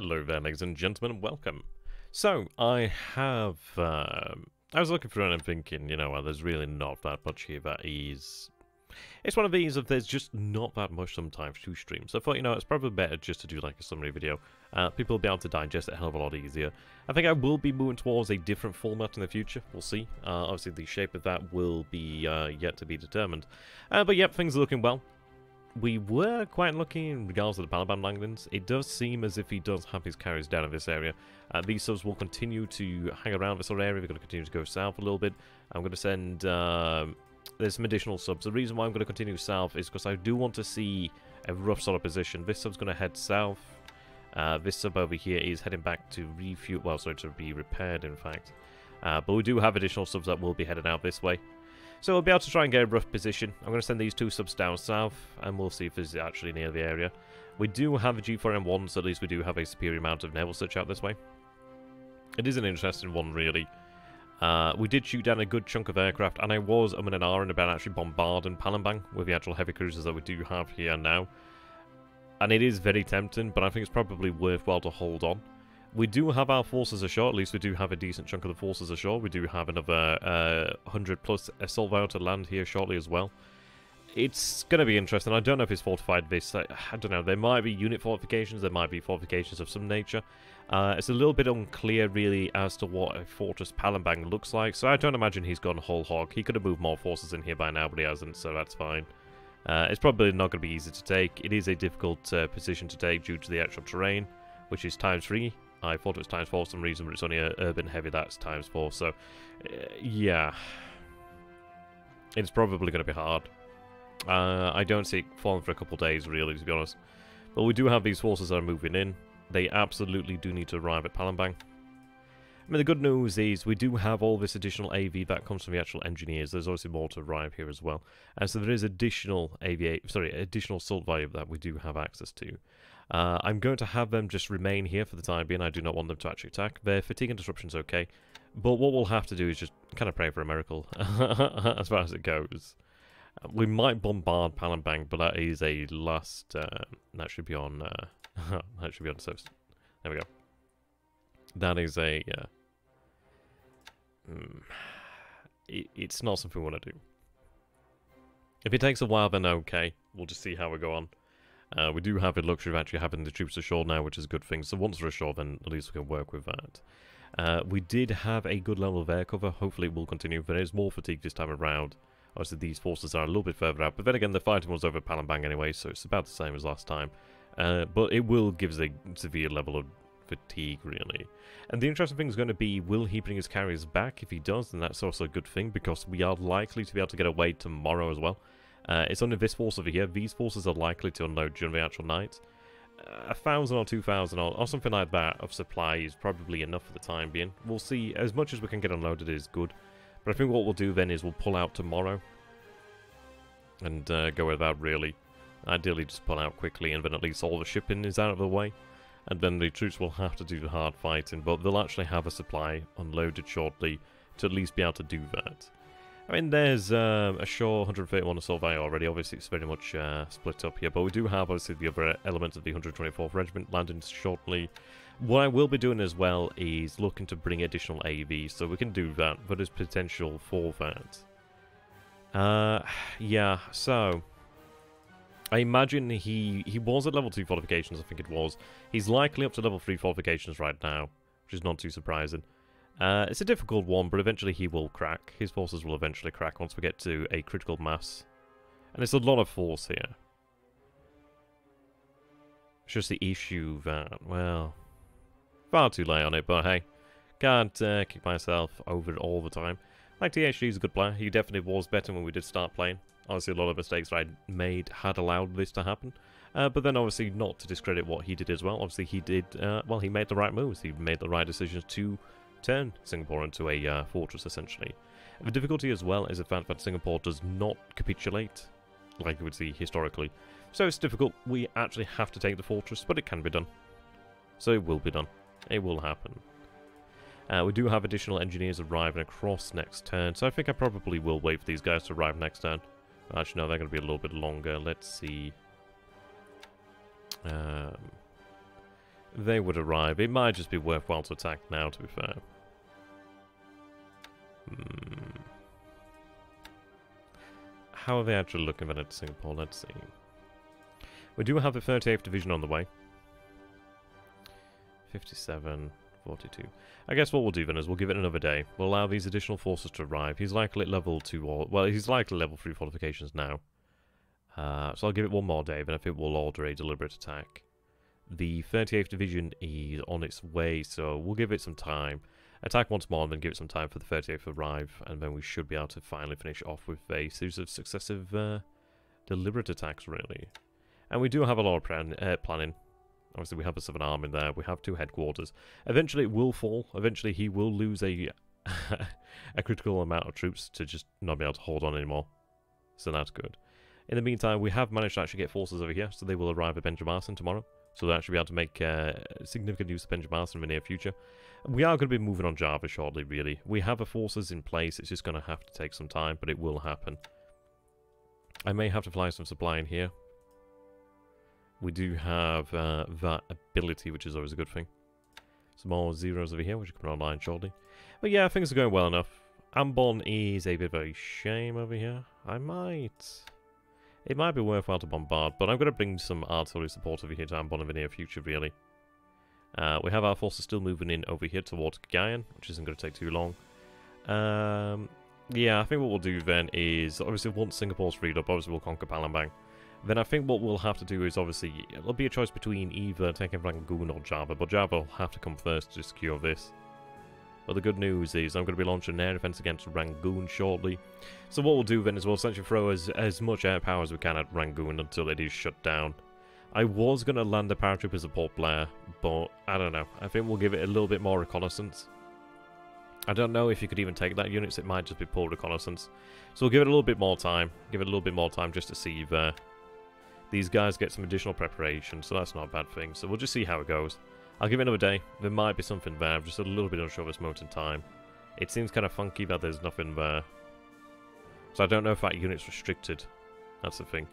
Hello there, ladies and gentlemen, welcome. So, I have, um, I was looking through and I'm thinking, you know, well, there's really not that much here that is... It's one of these of there's just not that much sometimes to stream. So I thought, you know, it's probably better just to do like a summary video. Uh, people will be able to digest it a hell of a lot easier. I think I will be moving towards a different format in the future. We'll see. Uh, obviously, the shape of that will be uh, yet to be determined. Uh, but yep, things are looking well we were quite lucky in regards to the Palembang landings. It does seem as if he does have his carriers down in this area. Uh, these subs will continue to hang around this area. They're going to continue to go south a little bit. I'm going to send... Uh, there's some additional subs. The reason why I'm going to continue south is because I do want to see a rough sort of position. This sub's going to head south. Uh, this sub over here is heading back to refuel... Well, sorry, to be repaired, in fact. Uh, but we do have additional subs that will be heading out this way. So we'll be able to try and get a rough position. I'm going to send these two subs down south, and we'll see if this is actually near the area. We do have a G4M1, so at least we do have a superior amount of naval search out this way. It is an interesting one, really. Uh, we did shoot down a good chunk of aircraft, and I was um in an R and about actually bombarding Palembang with the actual heavy cruisers that we do have here now. And it is very tempting, but I think it's probably worthwhile to hold on. We do have our forces ashore, at least we do have a decent chunk of the forces ashore. We do have another uh, 100 plus assault vow to land here shortly as well. It's going to be interesting. I don't know if it's fortified this. I, I, don't know. There might be unit fortifications. There might be fortifications of some nature. Uh, it's a little bit unclear, really, as to what a Fortress Palembang looks like. So I don't imagine he's gone whole hog. He could have moved more forces in here by now, but he hasn't, so that's fine. Uh, it's probably not going to be easy to take. It is a difficult uh, position to take due to the actual terrain, which is times 3 I thought it was times 4 for some reason, but it's only a urban heavy that's times 4, so uh, yeah. It's probably going to be hard. Uh, I don't see it falling for a couple days, really, to be honest. But we do have these forces that are moving in. They absolutely do need to arrive at Palembang. I mean, the good news is we do have all this additional AV that comes from the actual engineers. There's obviously more to arrive here as well. And so there is additional AV, sorry, additional assault value that we do have access to. Uh, I'm going to have them just remain here for the time being. I do not want them to actually attack. Their fatigue and disruption's okay. But what we'll have to do is just kind of pray for a miracle as far as it goes. We might bombard Palembang, but that is a last... Uh, that should be on... Uh, that should be on service. There we go. That is a... Uh, mm, it, it's not something we want to do. If it takes a while, then okay. We'll just see how we go on. Uh, we do have the luxury of actually having the troops ashore now, which is a good thing. So once they're ashore, then at least we can work with that. Uh, we did have a good level of air cover. Hopefully it will continue. But There is more fatigue this time around. Obviously these forces are a little bit further out. But then again, the fighting was over Palembang anyway, so it's about the same as last time. Uh, but it will give us a severe level of fatigue, really. And the interesting thing is going to be, will he bring his carriers back? If he does, then that's also a good thing, because we are likely to be able to get away tomorrow as well. Uh, it's only this force over here. These forces are likely to unload during the actual night. A thousand or two thousand or, or, something like that of supply is probably enough for the time being. We'll see. As much as we can get unloaded is good. But I think what we'll do then is we'll pull out tomorrow. And uh, go that really. Ideally just pull out quickly and then at least all the shipping is out of the way. And then the troops will have to do the hard fighting. But they'll actually have a supply unloaded shortly to at least be able to do that. I mean, there's uh, a Shaw 131 assault value already. Obviously, it's very much uh, split up here, but we do have obviously the other elements of the 124th Regiment landing shortly. What I will be doing as well is looking to bring additional AV, so we can do that, but there's potential for that. Uh, yeah, so... I imagine he, he was at level 2 fortifications, I think it was. He's likely up to level 3 fortifications right now, which is not too surprising. Uh, it's a difficult one, but eventually he will crack. His forces will eventually crack once we get to a critical mass. And it's a lot of force here. It's just the issue that, well, far too late on it, but hey, can't uh, kick myself over it all the time. Like THG is a good player. He definitely was better when we did start playing. Obviously, a lot of mistakes that I made had allowed this to happen. Uh, but then obviously not to discredit what he did as well. Obviously he did, uh, well, he made the right moves. He made the right decisions to turn Singapore into a uh, fortress, essentially. The difficulty as well is the fact that Singapore does not capitulate, like you would see historically. So it's difficult. We actually have to take the fortress, but it can be done. So it will be done. It will happen. Uh, we do have additional engineers arriving across next turn, so I think I probably will wait for these guys to arrive next turn. Actually, no, they're going to be a little bit longer. Let's see. Um, they would arrive. It might just be worthwhile to attack now, to be fair. Hmm. How are they actually looking at Singapore? Let's see. We do have the 38th Division on the way. 57, 42. I guess what we'll do then is we'll give it another day. We'll allow these additional forces to arrive. He's likely at level 2 or... Well, he's likely level 3 fortifications now. Uh, so I'll give it one more day, then I think we'll order a deliberate attack. The 38th Division is on its way, so we'll give it some time. Attack once more and then give it some time for the 38th to arrive, and then we should be able to finally finish off with a series of successive uh, deliberate attacks, really. And we do have a lot of plan uh, planning. Obviously, we have a Southern Arm in there. We have two headquarters. Eventually, it will fall. Eventually, he will lose a a critical amount of troops to just not be able to hold on anymore. So that's good. In the meantime, we have managed to actually get forces over here, so they will arrive at Banjarmasin tomorrow. So we'll actually be able to make uh, significant use of Banjarmasin in the near future. We are going to be moving on Java shortly, really. We have the forces in place, it's just going to have to take some time, but it will happen. I may have to fly some supply in here. We do have uh, that ability, which is always a good thing. Some more zeros over here, which are coming online shortly. But yeah, things are going well enough. Ambon is a bit of a shame over here. I might... It might be worthwhile to bombard, but I'm going to bring some artillery support over here to Ambon in the near future, really. Uh, we have our forces still moving in over here towards Cagayan, which isn't going to take too long. Um, yeah, I think what we'll do then is, obviously once Singapore's freed up, obviously we'll conquer Palembang. Then I think what we'll have to do is obviously, it'll be a choice between either taking Rangoon or Java, but Java will have to come first to secure this. But the good news is I'm going to be launching an air defense against Rangoon shortly. So what we'll do then is we'll essentially throw as, as much air power as we can at Rangoon until it is shut down. I was going to land a paratrooper at Port Blair, but I don't know. I think we'll give it a little bit more reconnaissance. I don't know if you could even take that unit, so it might just be poor reconnaissance. So we'll give it a little bit more time. Give it a little bit more time just to see if uh, these guys get some additional preparation, so that's not a bad thing. So we'll just see how it goes. I'll give it another day. There might be something there. I'm just a little bit unsure of this moment in time. It seems kind of funky that there's nothing there. So I don't know if that unit's restricted. That's the thing.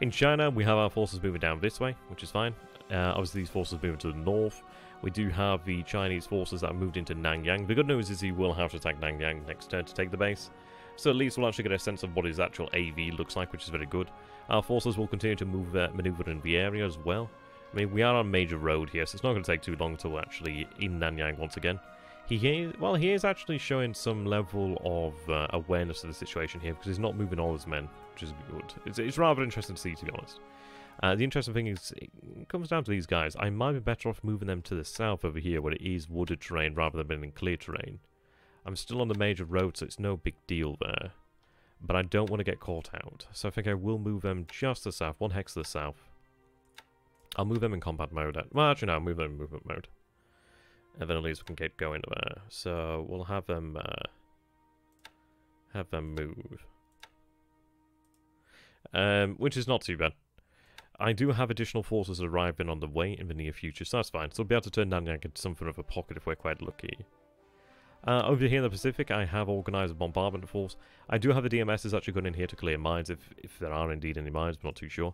In China, we have our forces moving down this way, which is fine. Uh, obviously, these forces moving to the north. We do have the Chinese forces that moved into Nanyang. The good news is he will have to attack Nanyang next turn to take the base. So at least we'll actually get a sense of what his actual AV looks like, which is very good. Our forces will continue to move uh, maneuver in the area as well. I mean, we are on a major road here, so it's not going to take too long until actually in Nanyang once again. He is, well, he is actually showing some level of uh, awareness of the situation here because he's not moving all his men, which is good. It's, it's rather interesting to see, to be honest. Uh, the interesting thing is, it comes down to these guys. I might be better off moving them to the south over here where it is wooded terrain rather than being in clear terrain. I'm still on the major road, so it's no big deal there. But I don't want to get caught out, so I think I will move them just to the south, one hex to the south. I'll move them in combat mode. Well, actually, no, I'll move them in movement mode. And then at least we can get going there. So we'll have them uh, have them move. Um, which is not too bad. I do have additional forces arriving on the way in the near future, so that's fine. So we'll be able to turn Nanyang into something of a pocket if we're quite lucky. Uh, over here in the Pacific, I have organised a bombardment force. I do have the DMSs actually going in here to clear mines, if, if there are indeed any mines, but not too sure.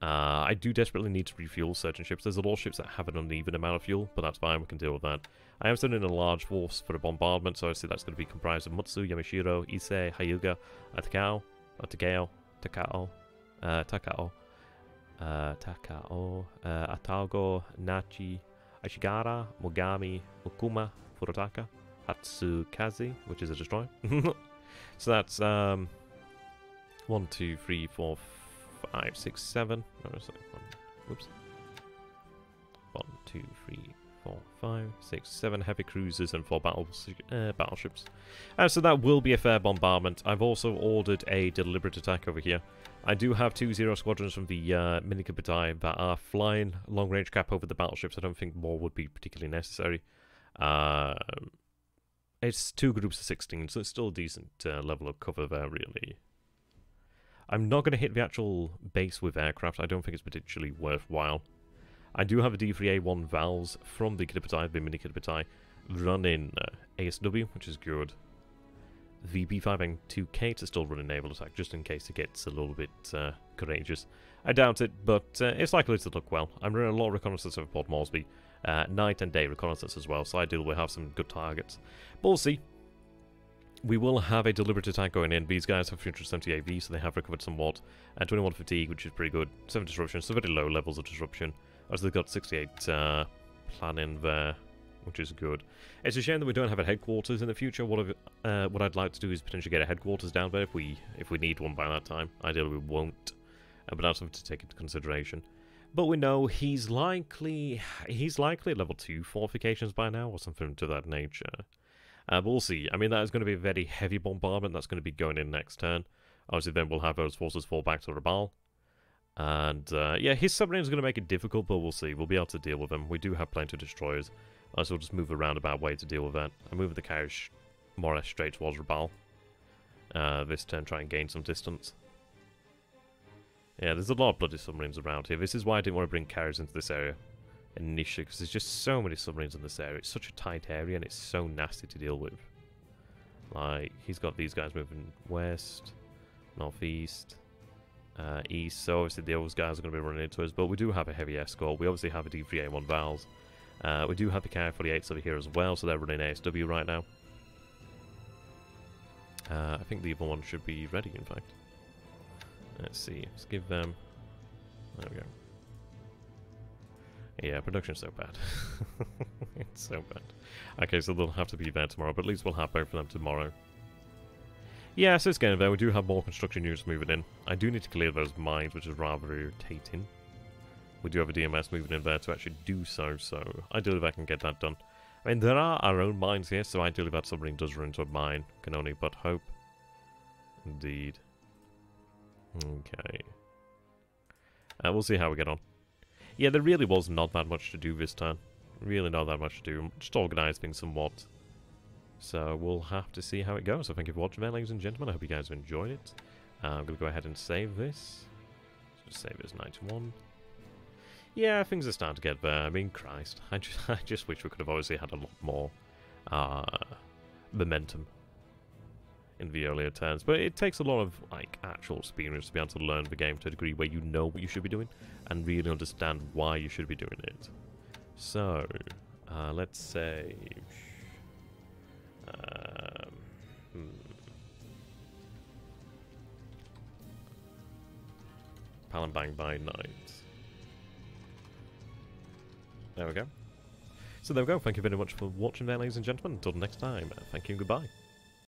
Uh, I do desperately need to refuel certain ships. There's a lot of ships that have an uneven amount of fuel, but that's fine, we can deal with that. I am sending a large force for a bombardment, so I see that's going to be comprised of Mutsu, Yamashiro, Ise, Hyuga, Takao, uh, Takao, uh, Takao, uh, Takao, uh, Atago, Nachi, Ashigara, Mogami, Okuma, Furutaka, Hatsukaze, which is a destroyer. so that's um, one, two, three, four, five, six, seven. No, one, whoops. One, two, three, four, five, six, seven heavy cruisers and four uh, battleships. Uh, so that will be a fair bombardment. I've also ordered a deliberate attack over here. I do have two Zero squadrons from the uh, Minikabutai that are flying long-range cap over the battleships. I don't think more would be particularly necessary. Uh, it's two groups of 16, so it's still a decent uh, level of cover there, really. I'm not going to hit the actual base with aircraft. I don't think it's particularly worthwhile. I do have a D3A1 Vals from the Kido Butai, the mini Kido Butai, running uh, ASW, which is good. The B5N2K to still run a naval attack, just in case it gets a little bit uh, courageous. I doubt it, but uh, it's likely to look well. I'm running a lot of reconnaissance over Port Moresby. Uh, night and day reconnaissance as well, so I deal we'll have some good targets. But we'll see. We will have a deliberate attack going in. These guys have 370 AV, so they have recovered somewhat. And 21 fatigue, which is pretty good. 7 disruption, so very low levels of disruption. As they've got 68 uh, planning there, which is good. It's a shame that we don't have a headquarters in the future. What, uh, what I'd like to do is potentially get a headquarters down there if we if we need one by that time. Ideally, we won't, uh, but that's something to take into consideration. But we know he's likely he's likely level two fortifications by now, or something to that nature. Uh, we'll see. I mean, that is going to be a very heavy bombardment. That's going to be going in next turn. Obviously, then we'll have those forces fall back to Rabaul. And, uh, yeah, his submarine is going to make it difficult, but we'll see. We'll be able to deal with them. We do have plenty of destroyers. So we'll just move a roundabout way to deal with that. I'm moving the carriage more or less straight towards Rabaul. Uh, this turn, try and gain some distance. Yeah, there's a lot of bloody submarines around here. This is why I didn't want to bring carriers into this area initially, because there's just so many submarines in this area. It's such a tight area, and it's so nasty to deal with. Like, he's got these guys moving west, northeast, uh, east, so obviously those guys are going to be running into us, but we do have a heavy escort. We obviously have a D3A1 Vals. Uh, we do have the KI-48s over here as well, so they're running ASW right now. Uh, I think the other one should be ready, in fact. Let's see. Let's give them... There we go. Yeah, production's so bad. it's so bad. Okay, so they'll have to be there tomorrow, but at least we'll have both of them tomorrow. Yeah, so it's getting there. We do have more construction units moving in. I do need to clear those mines, which is rather irritating. We do have a DMS moving in there to actually do so, so ideally if I can get that done. I mean, there are our own mines here, so ideally that submarine does run into a mine. Can only but hope. Indeed. Okay. Uh, we'll see how we get on. Yeah, there really was not that much to do this time. Really not that much to do. Just organise things somewhat. So we'll have to see how it goes. So thank you for watching there, ladies and gentlemen. I hope you guys have enjoyed it. Uh, I'm going to go ahead and save this. Just save it as 91. Yeah, things are starting to get there. I mean, Christ. I just, I just wish we could have obviously had a lot more uh, momentum in the earlier turns. But it takes a lot of like actual experience to be able to learn the game to a degree where you know what you should be doing and really understand why you should be doing it. So, uh, let's say... Um, hmm. Palembang by night. There we go. So there we go. Thank you very much for watching there, ladies and gentlemen. Until next time, thank you and goodbye.